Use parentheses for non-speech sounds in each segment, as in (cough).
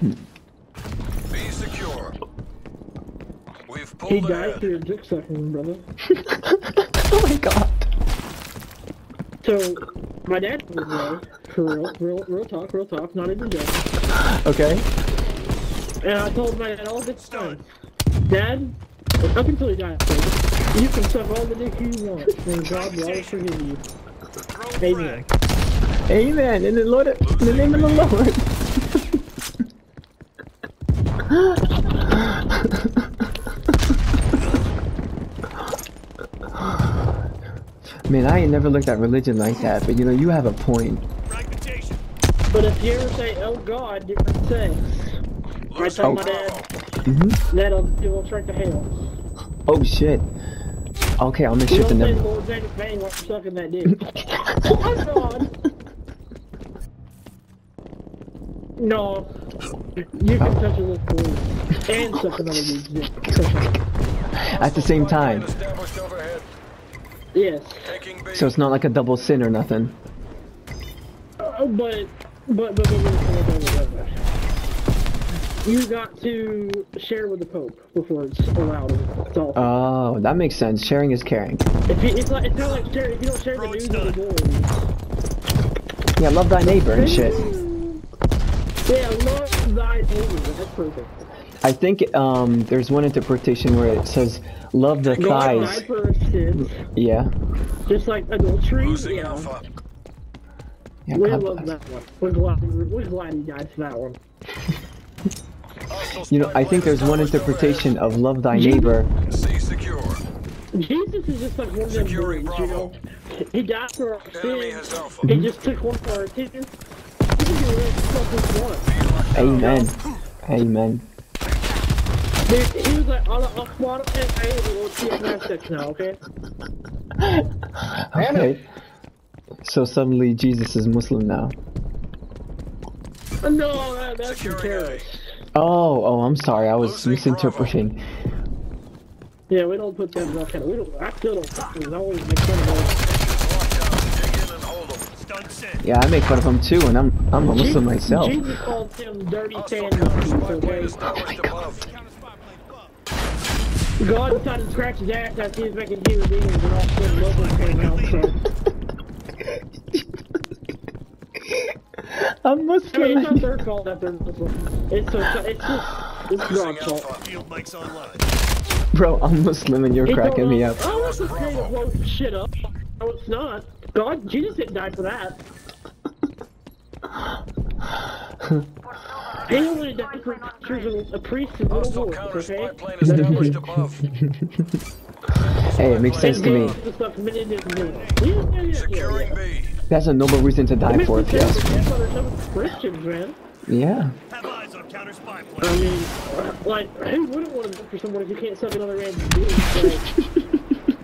Be secure. We've pulled He died ahead. through a dick sucking, brother. (laughs) oh my god. So, my dad was there, for real, real, real talk, real talk, not even joking. Okay. And I told my dad all this time, Dad, up until he died, you can suck all the dick you want, and God will always forgive you. Amen. Amen. In the Lord, in the name of the Lord. Man, I ain't never looked at religion like that, but you know, you have a point. But if you ever say, oh God, different things. I Lose tell my Bravo. dad, hmm that'll, it will strike to hell. Oh shit. Okay, I'll make You sure to the never. Lord James Payne while you're sucking that dick. (laughs) oh God! No. You can touch a little boy and suck another dick. At the same time. Yes. So it's not like a double sin or nothing. Uh, but, but, but, but, but, but, you got to share with the Pope before it's allowed. It's oh, that makes sense. Sharing is caring. If you, it's, like, it's not like sharing. If you don't share the news with the boys. Yeah, love thy neighbor and shit. Yeah, love thy neighbor. That's perfect. I think um, there's one interpretation where it says, "Love the God thighs." died for our Yeah. just like adultery. Losing yeah. Alpha. Yeah. We God love bless. that one. We're glad, we're glad he died for that one. You know, I think there's one interpretation of "love thy neighbor." overhead. C secure. Jesus is just like one of them Securing boys, you Bravo. know? He died for our sins. He just took one for our sins. He can do whatever the fuck he wants. Amen. Amen. Dude, he was like, Allah Akbar, and I will see him now, okay? Okay. So suddenly Jesus is Muslim now. No, that, that's the Securing. Oh, oh, I'm sorry. I was Losing misinterpreting. Yeah, we don't put them in that kind of, we don't, I still don't, fucking always make fun of those. Lockdown. Dig in and hold them. Yeah, I make fun of him too, and I'm I'm a Muslim myself. Jesus called him dirty Hostile tan counter monkeys, spy plane okay? God out inside scratch his ass. I he was making human beings, and all the locals came out. so. I'm Muslim. mean, it's not their fault that they're Muslim. It's, a, it's just, it's not fault. Bro, I'm Muslim and you're it's cracking me up. Oh, this is great to blow shit up. No, it's not. God, Jesus didn't die for that. (laughs) A priest is okay? hey, it makes sense to me. That's a noble reason to die for, yes. Yeah. I mean, like, who wouldn't want to look for someone if you can't suck another random dude?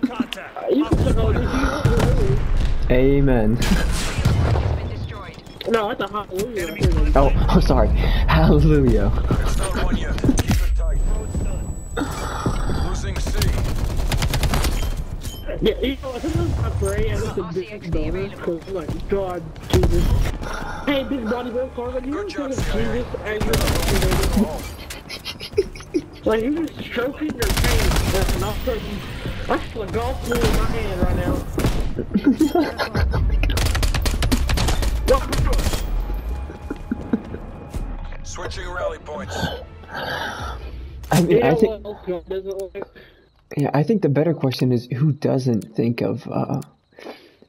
Contact. Amen. (laughs) No, that's a hallelujah. Oh, (laughs) I'm oh, sorry. Hallelujah. yeah, you know, is I pray and it's a big damage because like, oh God, Jesus. Hey, big bodybuild Carver, You're saying Jesus and you're (laughs) Like, you're just choking your face. That's not. I feel a golf ball in my hand right now. (laughs) What? Switching rally points. I mean, I think well, God doesn't like... yeah, I think the better question is who doesn't think of uh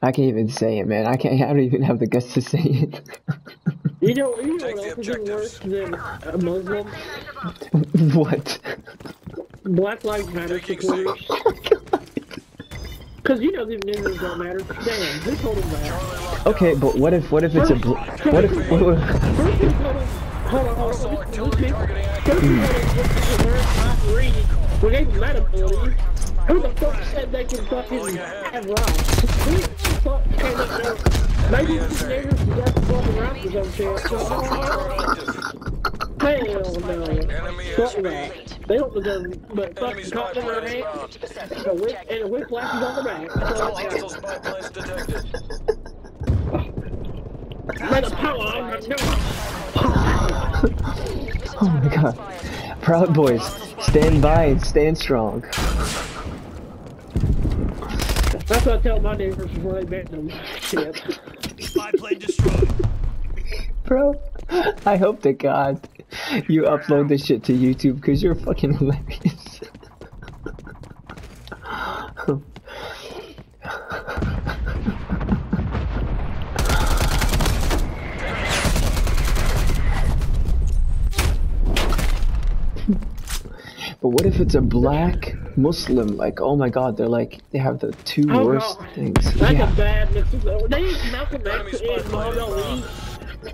I can't even say it, man. I can't I don't even have the guts to say it. (laughs) You know, you know Take what the else is worse than a Muslim? (laughs) what? Black Lives Matter supporters. (laughs) Because you know these niggers don't matter. Damn, who told them that? Okay, but what if what if it's a bl- what if what, what, First you told them, Hold on, hold on. Artillery targeting Who the fuck said they can fuck came. Hell no. Fuck that. They don't deserve but fucking caught them in and a whiplash is on the back. So, like a power, I'm not doing. Let the power on my nose. Oh my god. Proud Boys, stand by and stand strong. That's what I tell my neighbors before they ban them. Shit. Spy plane destroyed. (laughs) Bro, I hope to God you upload this shit to YouTube because you're fucking hilarious. But what if it's a black Muslim? Like, oh my god, they're like, they have the two Oh, worst no. things. That's yeah. a bad mix. They Malcolm X and Muhammad Ali.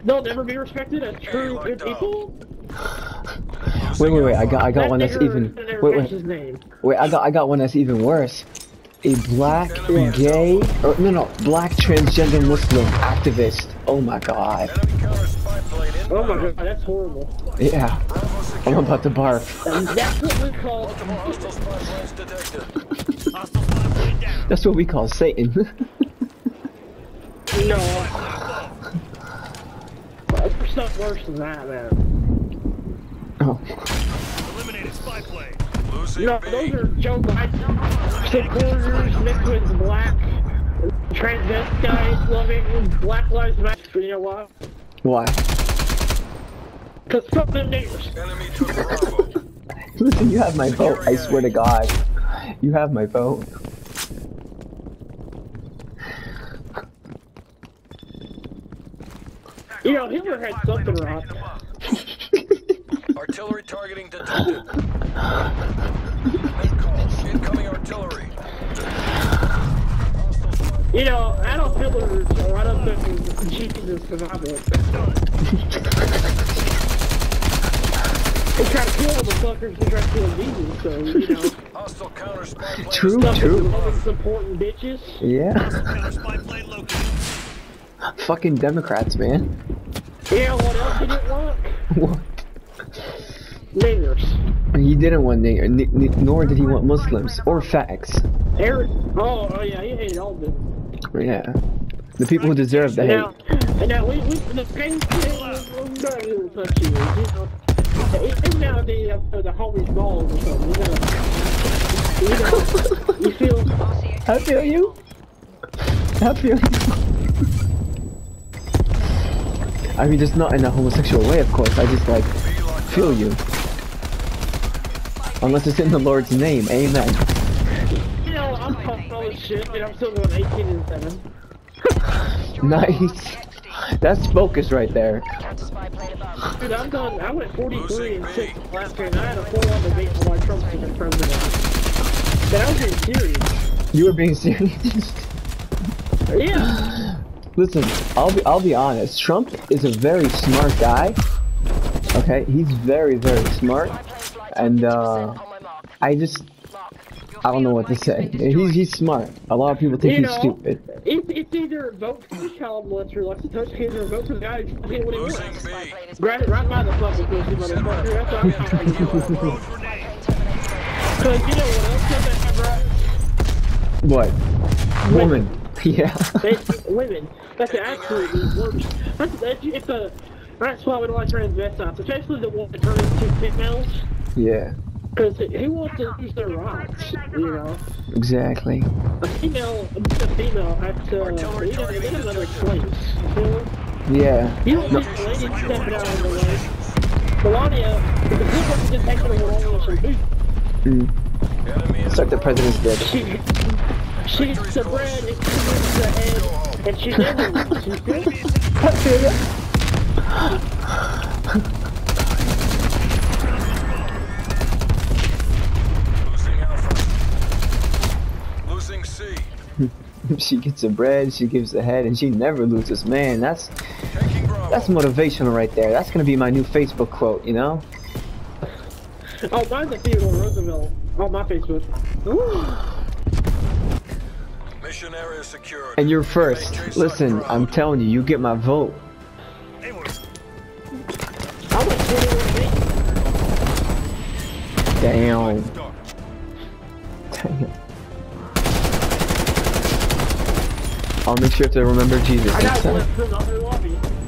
They'll never be respected as true locked good people. Wait, wait, wait! I got, I got That one that's even. Wait, wait, his name. wait! I got, I got one that's even worse. A black gay, or no, no, black transgender Muslim activist. Oh my god! Enemy counter spy plane Oh my god, that's horrible. Yeah, Bravo I'm about to barf. And that's what we call. Multiple hostile spy planes detected. Hostile spy plane down. That's what we call Satan. (laughs) No. There's stuff worse than that, man. oh, Eliminated spy plane. Losing No, those are Joe Biden supporters mixed with black transvestites loving Black Lives Matter. You know why? why? Because fuck them niggers. Enemy took Bravo. (laughs) Listen, you have my vote. I swear to God, you have my vote. You know, Hitler had something wrong. (laughs) Artillery targeting detected. Net call. Incoming artillery. Hostile spy You know, Adolf Hitler's right up there with Jesus for my book. They try to kill all the fuckers who try to kill Jesus, so, you know. Hostile counter spy plane. True, Stuff true. supporting bitches. Yeah, Counter spy plane located. fucking Democrats, man. Yeah, what else (laughs) he didn't want? What? Niggers. He didn't want nigger, n- n- nor did he want Muslims or facts. Eric. Oh, oh yeah, he hated all of them. Yeah, the people who deserve the Now, hate. and now we, we the same thing. I'm not even touch you. You know, even the uh, the homies balls or something. You know, you feel. I feel you. I feel you. I mean, just not in a homosexual way, of course. I just like feel you. Unless it's in the Lord's name, amen. You know, I'm pumped all this shit, and I'm still going 18 and 7. (laughs) Nice. (laughs) That's focus right there. Counter spy plane above. Dude, I'm done. I went 43 and 6 last year, and I had a full on debate for why Trump's become president. But I was being serious. You were being serious. Yeah. (gasps) Listen, I'll be I'll be honest. Trump is a very smart guy. Okay, he's very very smart, Spy plane flight and uh, on my mark. I just Mark. Your I don't know what to say. He's he's smart. A lot of people think You he's know, stupid. It's, it's either vote for the child molester like the touch kids or vote for the guy who get what he wants. B. Spy plane is Grab it right by the fucking pussy, motherfucker. That's what I'm talking about. Because you know what else doesn't have? What? Woman. (laughs) Yeah. They, women. That's absolutely worst. That's, that's, it's a, that's why we don't like transvestites, especially the one that turn into females. yeah. Because who wants to lose their rights? You know, Exactly. a female, a female has to, Artillery you know, they another place. You know? Yeah. You don't want the lady stepping out of the way. Melania, if the people can just take her along with some boots, Mm. Enemy is Suck the president's dick. she, she gets the bread and she gets the head, and she never leaves. You feel? I feel ya. (laughs) She gets the bread, she gives the head, and she never loses. Man, that's that's motivational right there. That's gonna be my new Facebook quote, you know? Oh, mine's a Theodore Roosevelt on my Facebook. Ooh. Mission area secured. And you're first. Listen, I'm telling you, you get my vote. Hayward. I went 21 Damn. Damn. I'll make sure to remember Jesus I next got time. left in lobby.